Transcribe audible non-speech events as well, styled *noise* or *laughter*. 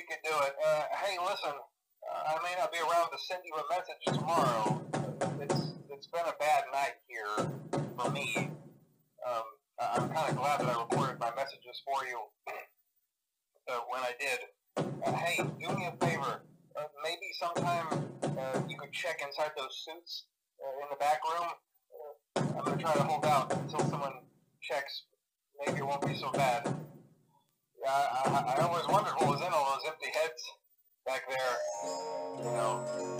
you could do it. Uh, hey, listen, uh, I may not be around to send you a message tomorrow. It's it's been a bad night here for me. Um, I- I'm kind of glad that I recorded my messages for you *clears throat* uh, when I did. Uh, hey, do me a favor. Uh, maybe sometime uh, you could check inside those suits uh, in the back room. Uh, I'm gonna try to hold out until someone checks. Maybe it won't be so bad. I, I always wondered what was in all those empty heads back there. You know.